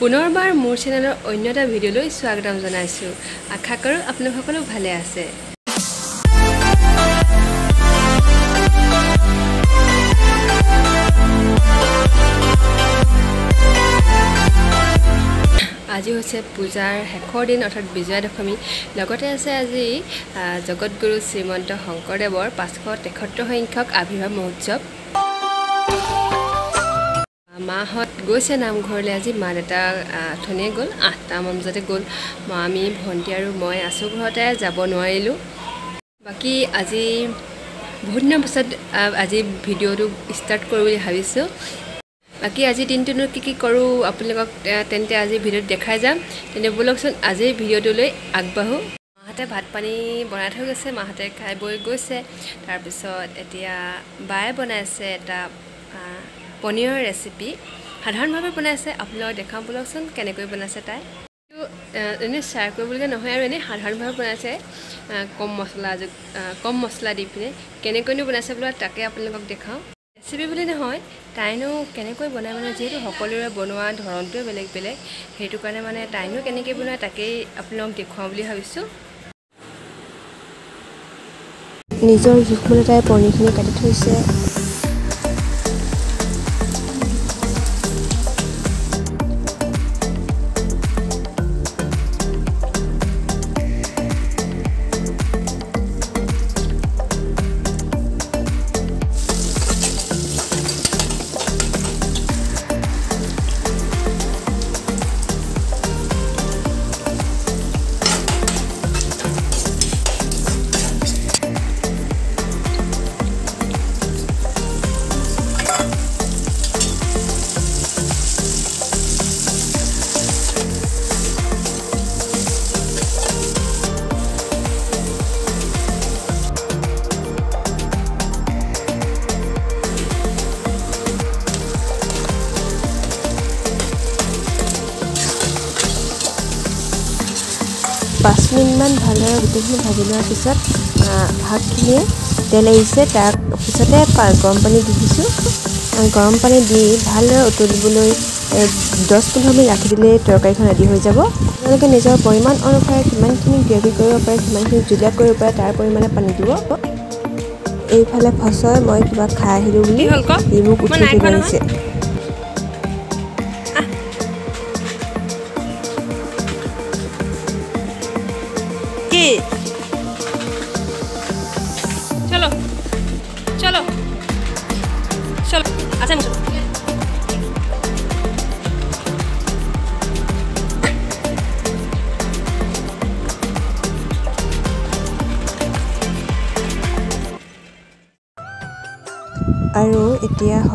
পুনৰবাৰ মোৰ চেনেলৰ অন্য এটা ভিডিঅ'লৈ স্বাগতম জনাইছোঁ। আশা কৰোঁ আপোনালোক সকলো ভালে আছে। আজি হৈছে পূজাৰ শেষৰ দিন অৰ্থাৎ বিজয়া দশমী। লগতে আছে আজি জগতগুৰু শ্ৰীমন্ত শংকৰদেৱৰ পাঁচশ তেসত্তৰ সংখ্যক আৱিৰ্ভাৱ মহোৎসৱ। মাহঁত গৈছে নামঘৰলৈ আজি মা দেউতা আঠনিয়ে গ'ল আঠটামান বজাতে গ'ল। মা আমি ভণ্টি আৰু মই আছোঁ ঘৰতে যাব নোৱাৰিলোঁ। বাকী আজি বহুত দিনৰ পাছত আজি ভিডিঅ'টো ষ্টাৰ্ট কৰোঁ বুলি ভাবিছোঁ। বাকী আজিৰ দিনটোনো কি কি কৰোঁ আপোনালোকক তেন্তে আজি ভিডিঅ'ত দেখাই যাম। তেন্তে ব'লকচোন আজিৰ ভিডিঅ'টোলৈ আগবাঢ়োঁ। মাহঁতে ভাত পানী বনাই থৈ গৈছে মাহঁতে খাই বৈ গৈছে। তাৰপিছত এতিয়া বায়ে বনাইছে এটা পনীৰৰ ৰেচিপি সাধাৰণভাৱে বনাইছে। আপোনালোকক দেখাম বোলকচোন কেনেকৈ বনাইছে তাই। এনেই শ্বেয়াৰ কৰিবলগীয়া নহয় আৰু এনেই সাধাৰণভাৱে বনাইছে কম মছলা কম মছলা দি পিনে। কেনেকৈনো বনাইছে বোলো তাকে আপোনালোকক দেখাওঁ। ৰেচিপি বুলি নহয় তাইনো কেনেকৈ বনায় মানে যিহেতু সকলোৰে বনোৱা ধৰণটোৱে বেলেগ বেলেগ সেইটো কাৰণে মানে তাইনো কেনেকৈ বনায় তাকেই আপোনালোকক দেখুৱাওঁ বুলি ভাবিছোঁ। নিজৰ জোখমতে তাই পনীৰখিনি কাটি থৈছে। পাঁচ মিনিটমান ভালদৰে গোটেইখিনি ভাজি লোৱাৰ পিছত শাকখিনিয়ে তেল এৰিছে। তাৰ পিছতে গৰম পানী দি দিছোঁ। গৰম পানী দি ভালদৰে উতলিবলৈ দহ পোন্ধৰ মিনিট ৰাখি দিলে তৰকাৰীখন ৰেডি হৈ যাব। আপোনালোকে নিজৰ পৰিমাণ অনুসাৰে কিমানখিনি গ্ৰেভি কৰিব পাৰে কিমানখিনি জুলীয়া কৰিব পাৰে তাৰ পৰিমাণে পানী দিব। এইফালে ফচই মই কিবা খাই আহিলোঁ বুলি ই মোক উঠি আহিছে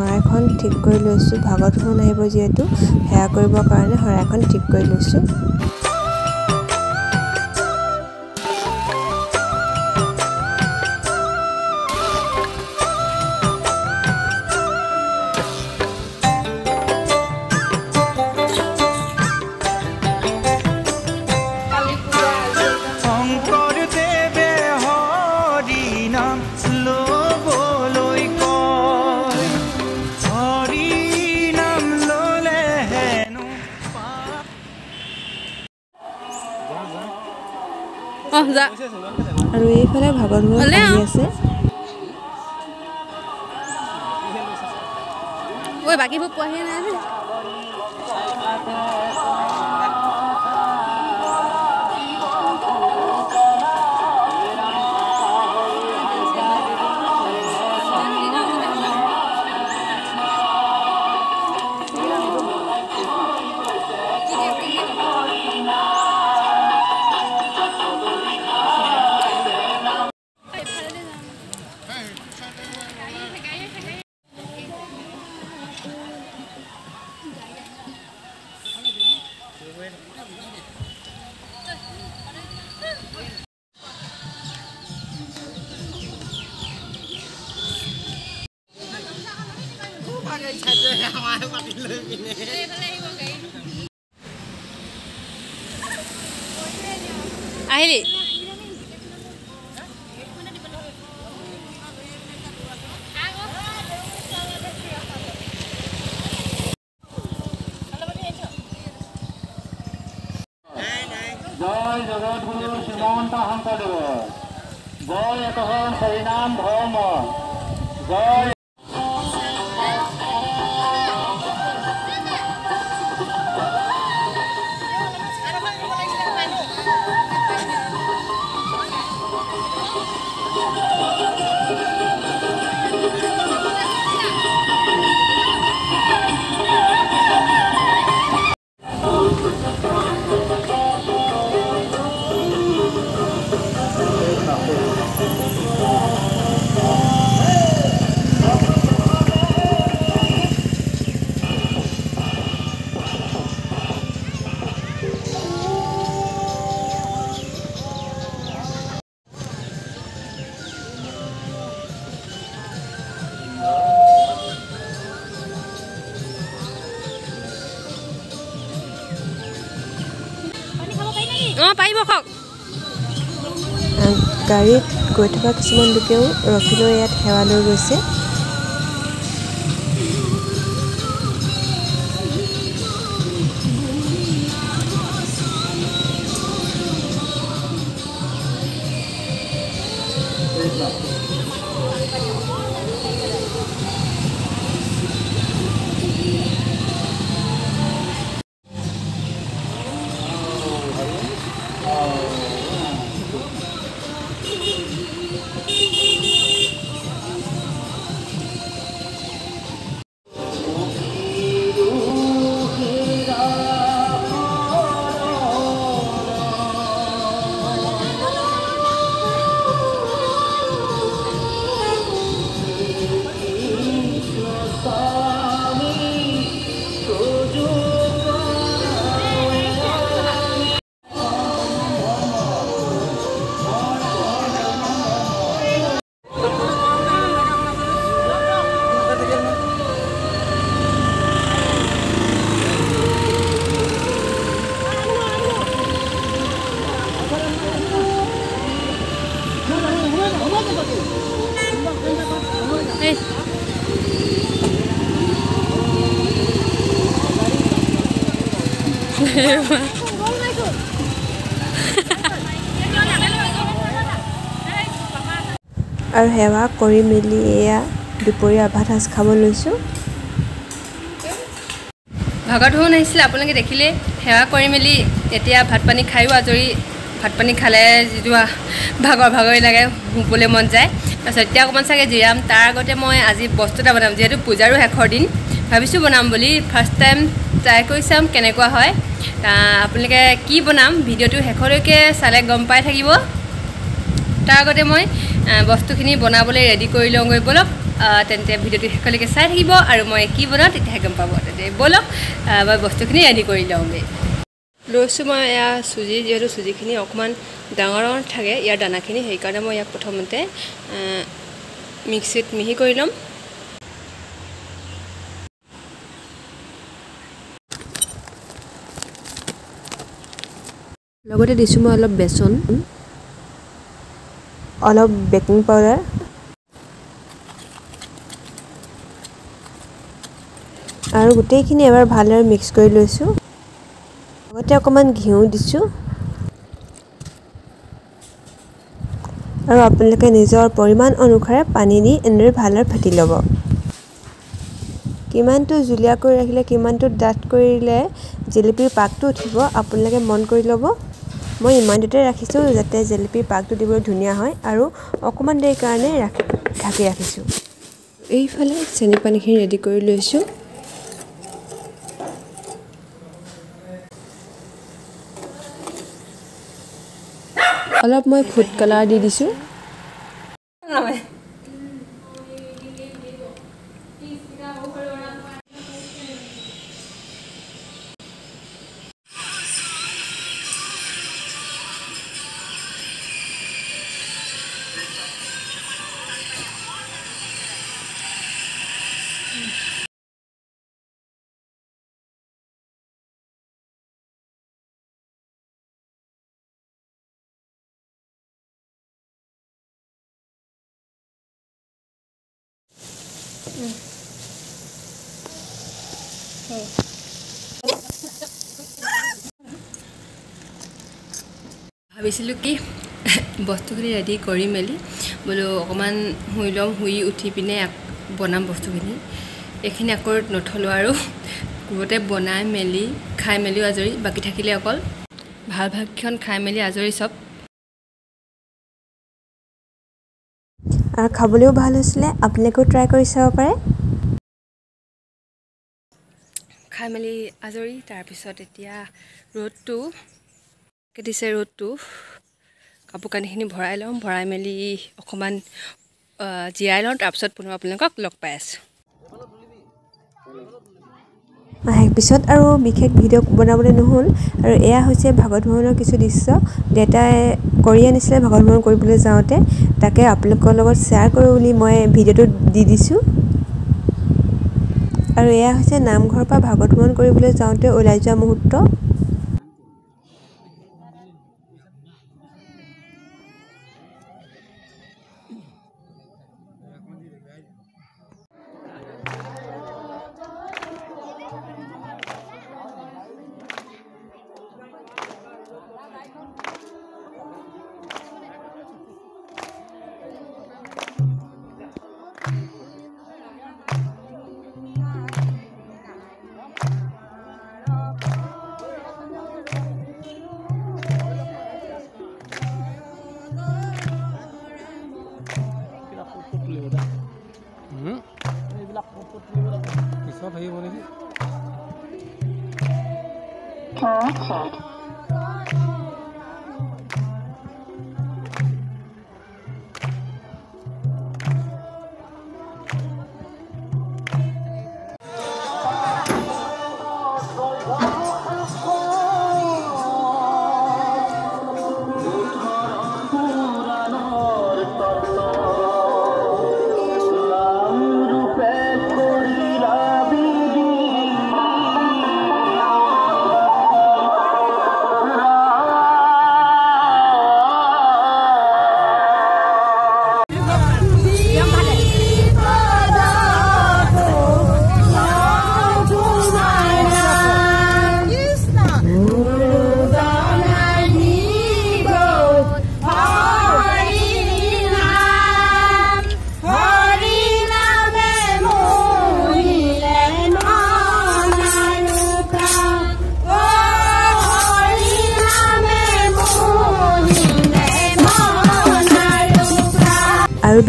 শৰাইখন ঠিক কৰি লৈছোঁ। ভাগত আহিব যিহেতু সেয়া কৰিবৰ কাৰণে শৰাইখন ঠিক কৰি লৈছোঁ। আৰু এইফালে আহি আছে। ঐ বাকীবোৰ পোৱাহিয়ে নাই আহিলি? জয় জগৎগুরু শ্ৰীমন্ত শংকৰদেৱ জয় একশৰণ হৰিনাম ধৰ্ম জয় পাৰিব কওক? গাড়ীত গৈ থকা কিছুমান লোকেও ৰখি লৈ ইয়াত সেৱা লৈ গৈছে। আৰু সেৱা কৰি মেলি এয়া দুপৰীয়া ভাত সাজ খাব লৈছোঁ। ভগতভোন আহিছিলে আপোনালোকে দেখিলে সেৱা কৰি মেলি এতিয়া ভাত পানী খায়ো আজৰি। ভাত পানী খালে যিটো ভাগৰ ভাগৰি লাগে শুবলৈ মন যায়। তাৰপিছত এতিয়া অকণমান চাগে জিৰাম। তাৰ আগতে মই আজি বস্তু এটা বনাম যিহেতু পূজাৰো শেষৰ দিন। ভাবিছোঁ বনাম বুলি। ফাৰ্ষ্ট টাইম ট্ৰাই কৰি চাম কেনেকুৱা হয়। আপোনালোকে কি বনাম? ভিডিঅ'টো শেষলৈকে চালে গম পাই থাকিব। তাৰ আগতে মই বস্তুখিনি বনাবলৈ ৰেডি কৰি লওঁগৈ ব'লক। তেন্তে ভিডিঅ'টো শেষলৈকে চাই থাকিব আৰু মই কি বনাওঁ তেতিয়াহে গম পাব। তেন্তে ব'লক মই বস্তুখিনি ৰেডি কৰি লওঁগৈ। লৈছোঁ মই এয়া চুজি যিহেতু চুজিখিনি অকণমান ডাঙৰ থাকে ইয়াৰ দানাখিনি সেইকাৰণে মই ইয়াক প্ৰথমতে মিক্সিত মিহি কৰি ল'ম। লগতে দিছোঁ মই অলপ বেচন। অলপ বেকিং পাউডাৰ। আৰু গোটেইখিনি এবাৰ ভালদৰে মিক্স কৰি লৈছোঁ। লগতে অকণমান ঘিউ দিছোঁ। আৰু আপোনালোকে নিজৰ পৰিমাণ অনুসাৰে পানী দি এনেদৰে ভালদৰে ফেটি ল'ব। কিমানটো জুলীয়া কৰি ৰাখিলে কিমানটো ডাঠ কৰিলে জেলেপীৰ পাকটো উঠিব আপোনালোকে মন কৰি ল'ব। মই ইমানটোতে ৰাখিছোঁ যাতে জেলেপীৰ পাকটো দিবলৈ ধুনীয়া হয় আৰু অকণমান দেৰিৰ কাৰণে ৰাখি ঢাকি ৰাখিছোঁ। এইফালে চেনি পানীখিনি ৰেডি কৰি লৈছোঁ। অলপ মই ফুড কালাৰ দি দিছোঁ। ভাবিছিলোঁ কি বস্তুখিনি ৰেডি কৰি মেলি বোলো অকণমান শুই ল'ম শুই উঠি পিনে বনাম বস্তুখিনি। এইখিনি আকৌ নথলোঁ আৰু। গোটে বনাই মেলি খাই মেলিও আজৰি বাকী থাকিলে অকল। ভাল ভালকেইখন খাই মেলি আজৰি চব। খাবলৈও ভাল হৈছিলে আপোনালোকেও ট্ৰাই কৰি চাব পাৰে। খাই মেলি আজৰি তাৰপিছত এতিয়া ৰ'দটো দিছে ৰ'দটো। কাপোৰ কানিখিনি ভৰাই লওঁ ভৰাই মেলি অকণমান জিৰাই লওঁ তাৰপিছত পুনৰ আপোনালোকক লগ পাই আছোঁ। পিছত আৰু বিশেষ ভিডিঅ' বনাবলৈ নহ'ল। আৰু এয়া হৈছে ভাগৱত ভ্ৰমণৰ কিছু দৃশ্য। দেউতাই কৰি আনিছিলে ভাগৱত ভ্ৰমণ কৰিবলৈ যাওঁতে। তাকে আপোনালোকৰ লগত শ্বেয়াৰ কৰোঁ বুলি মই ভিডিঅ'টো দি দিছোঁ। আৰু এয়া হৈছে নামঘৰৰ পৰা ভাগৱত ভ্ৰমণ কৰিবলৈ যাওঁতে ওলাই যোৱা মুহূৰ্ত।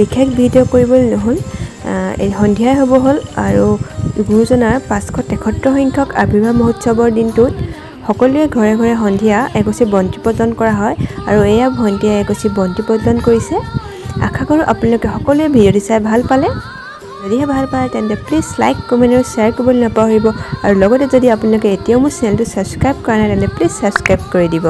বিশেষ ভিডিঅ' কৰিবলৈ নহ'ল। সন্ধিয়াই হ'ব হ'ল আৰু গুৰুজনাৰ পাঁচশ তেসত্তৰ সংখ্যক আৱিৰ্ভাৱ মহোৎসৱৰ দিনটোত সকলোৱে ঘৰে ঘৰে সন্ধিয়া এগছি বন্তি প্ৰদান কৰা হয় আৰু এয়া ভণ্টিয়ে এগছি বন্তি প্ৰদান কৰিছে। আশা কৰোঁ আপোনালোকে সকলোৱে ভিডিঅ'টো চাই ভাল পালে। যদিহে ভাল পায় তেন্তে প্লিজ লাইক কমেণ্ট আৰু শ্বেয়াৰ কৰিবলৈ নাপাহৰিব আৰু লগতে যদি আপোনালোকে এতিয়াও মোৰ চেনেলটো ছাবস্ক্ৰাইব কৰা নাই তেন্তে প্লিজ ছাবস্ক্ৰাইব কৰি দিব।